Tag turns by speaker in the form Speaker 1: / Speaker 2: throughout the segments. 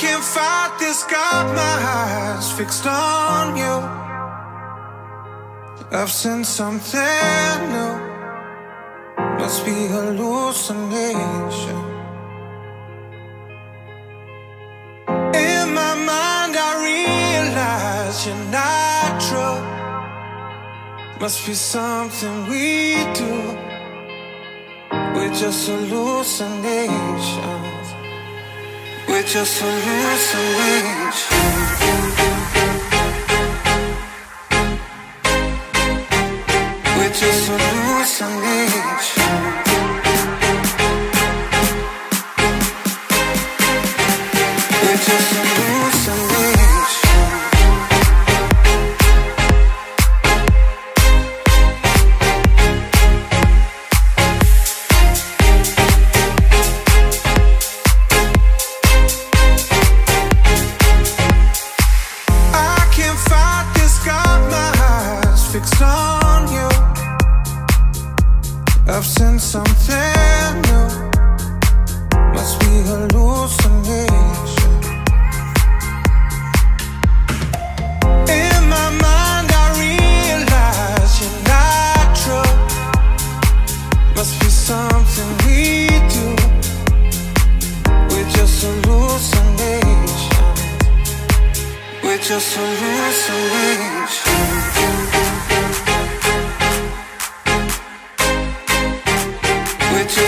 Speaker 1: can't fight this, got my eyes fixed on you. I've seen something new. Must be hallucination. In my mind, I realize you're not true. Must be something we do. We're just hallucinations. We're just hallucinations. We're just hallucinations. We're fixed on you. I've seen something new. Must be hallucination. In my mind, I realize you're not true. Must be something we do. We're just hallucinations. We're just hallucinations.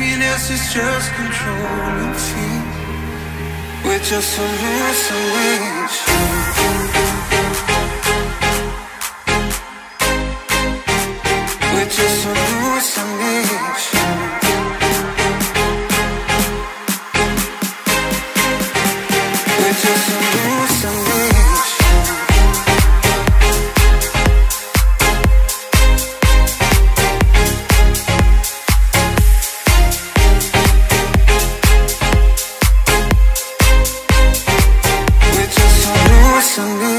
Speaker 1: happiness is just controlling fear. We're just a missing. We're just a missing just a Listen.